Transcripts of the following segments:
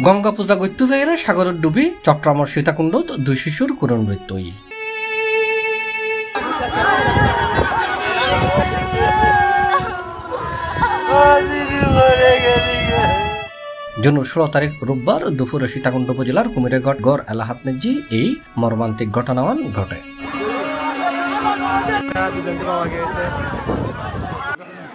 গঙ্গা পূজা গত্য যাইরে সাগরের ডুবি, চট্টগ্রামের সীতাকুণ্ডত দুই শিশুর করুণ মৃত্যুই জুনের ষোলো তারিখ রোববার দুপুরে সীতাকুণ্ড উপজেলার কুমিরেগড় গড় এলাহাত নেজি এই মর্মান্তিক ঘটনাওয়ান ঘটে।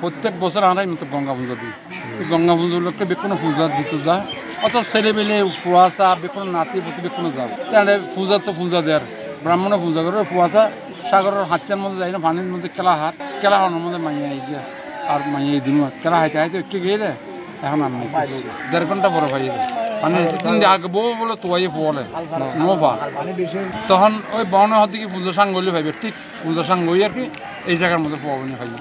প্রত্যেক বছর আমরা গঙ্গা পুজো দিই। গঙ্গা লোককে বেকোনো পূজা দিতে যা অত ছেলে ছেলেবেলে ফুয়াশা বেকোনো নাতি, পুতি বেকোনো যাব তাহলে পূজা তো পূজা দেয় ব্রাহ্মণে পূজা করে ফুয়াশা সাগরের হাতচার মধ্যে যাই না পানির মধ্যে খেলা হাত খেলা হওয়ার মধ্যে মাইয়া আই গিয়া আর মাইয়া এই দিন খেলা হাইতে হাইতে একটু গিয়ে দেয় এখন আর নাই দেড় ঘণ্টা পরে পাইয়ে দেয় এসে তিন আগে বউ বলে তোয়াই ফুয়ালে নো তখন ওই বনে হতে কি পূজা সাং গলি ভাইবে ঠিক পূজা সাং গই আর কি, এই জায়গার মধ্যে ফুয়াবনি খাইবে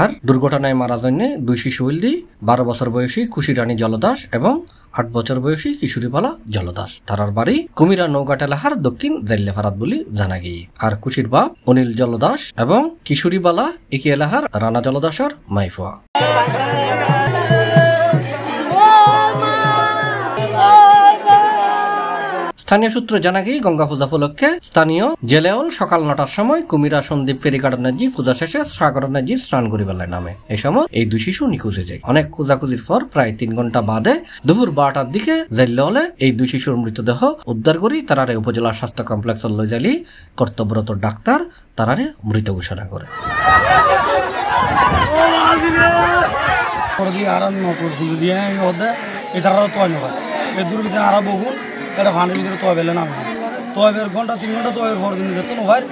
আর দুর্ঘটনায় মারা জন্যে দুই শিশু হইলদি বারো বছর বয়সী খুশি রানী জলদাস এবং আট বছর বয়সী কিশোরীবালা জলদাস। তারার বাড়ি কুমিরা নৌকাটা এলাকার দক্ষিণ জাল্লেফারাত বলে জানা গিয়ে। আর খুশির বাপ অনিল জলদাস এবং কিশোরীবালা ইকি এলাহার রানা জলদাসর মাইফুয়া। স্থানীয় সূত্র জানা গিয়ে গঙ্গা পূজা উপলক্ষে স্থানীয় জেলেওল সকাল নটার সময় কুমিরা সন্দীপ ফেরিঘাট নাজি পূজা শেষে সাগর নাজি স্নান করিবেলায় নামে। এই সময় এই দুই শিশু নিখোঁজে যায়। অনেক খোঁজাখুঁজির পর প্রায় তিন ঘণ্টা বাদে দুপুর বারোটার দিকে জেলেওলে এই দুই শিশুর মৃতদেহ উদ্ধার করি তারারে উপজেলা স্বাস্থ্য কমপ্লেক্স লই যালি কর্তব্যরত ডাক্তার তারারে মৃত ঘোষণা করে। আর নকর দিয়ে ওদে এটারও তয় নয় এ দূর ভিতরে আর বহুন এটা ফানের ভিতরে তয় বেলে না তয় ঘণ্টা তিন ঘণ্টা তয় ঘর দিন যেত নয়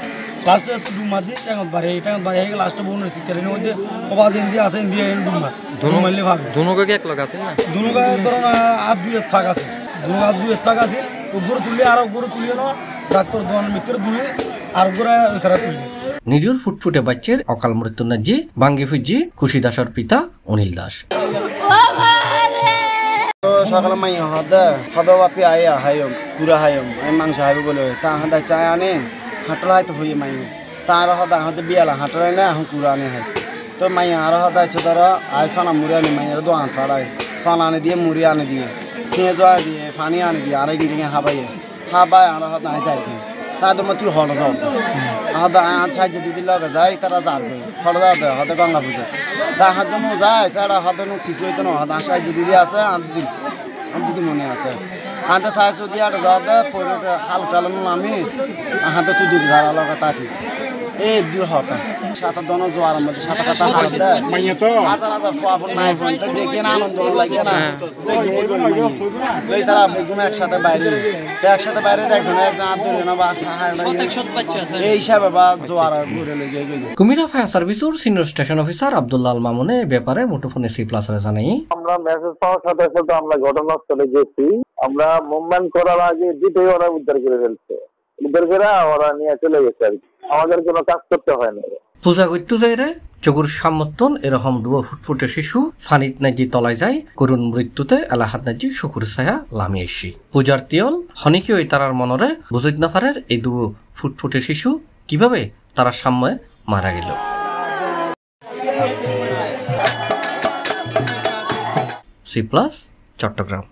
লাস্টে ডুম মাঝি ট্যাঙ্গত বাড়ি। এই ট্যাঙ্গত বাড়ি হয়ে লাস্টে বহুন চিকেন মধ্যে ওবাদ ইন্দি আছে ইন্দি ডুম মার। ডুম মারলে ভাবে দুনোকে কি এক লগ আছে না? দুনো গায়ে ধরুন আর দুই থাক আছে। দুনো আর দুই থাক আছে। গরু তুললে আর গরু তুলিয়ে না ডাক্তার দোকান মিত্র দুয়ে আর গরু ওই তারা তুললে নিজের ফুটফুটে বাচ্চার অকাল মৃত্যু নাজি বাঙ্গি ফুজি খুশি দাসর পিতা অনিল দাস। সকালে মাই হাতে হদা বাপি আয়া হাইম কুড়া হাইম আমি মাংস হাইবে বলে তা হাতে চায় আনে হাটলা হয়তো হই মাই তার হদা হাতে বিয়ালা হাঁটলে না এখন কুড়া আনে হাইছে তো মাই আর হদা আছে ধর আয় সানা মুড়ি আনি মাই দো তারাই সানা আনে দিয়ে মুড়ি আনে দিয়ে পেঁয়াজ দিয়ে পানি আনে দিয়ে আড়াই গিয়ে হাবাইয়ে। হাবাই আর হদা আয় যাই তাদের মতো তুই হল আয় সাহায্য দিদি লগে যাই, তারা যাবে হল যাবে দে গঙ্গা পুজো। তা হাতে নো যায় সারা হাতে নো কিছু হইতো না হদা সাহায্য দিদি আছে আর দিদি আমার দিদি মনে আছে। হাতে সাহায্য দিয়ে আর যাও দে, পরে হাল চালানো নামিস। হাতে তুই দিদি ভাড়া লগে তাকিস এই দুই হতা সাঁতার দোনো জোয়ার মধ্যে সাঁতার কাটা হাল দেয়। হাজার হাজার ফুয়াফুন নাই ফোন দেখে না আনন্দ লাগে না। ওই তারা বেগুন একসাথে বাইরে। তো একসাথে বাইরে দেখো না একজন আদর না বা এই হিসাবে বা জোয়ার ঘুরে লেগে গেল। কুমিরা ফায়ার সার্ভিসের senior station officer Abdullah Al মামুনে ব্যাপারে মুঠোফোনে সি প্লাসরে জানাই। আমরা মেসেজ পাওয়ার সাথে সাথে আমরা ঘটনাস্থলে গেছি। আমরা মুভমেন্ট করার আগে দুটোই ওরা উদ্ধার করে ফেলছে। করে ওরা নিয়ে চলে গেছে আর আমাদের কোনো কাজ করতে হয় না। পূজা করতে যাইরে চকুর সামর্থন এরকম দুয়ো ফুটফুটে শিশু, ফানিত নাজি তলায় যায়, করুণ মৃত্যুতে এলাহাত নাজি শুকুর ছায়া লামি এসি। পূজার তিয়ল, হনিকে ওই তারার মনরে বুঝিত নাফারের এই দুয়ো ফুটফুটে শিশু কীভাবে তারা সামনে মারা গেল। C plus, Chattogram.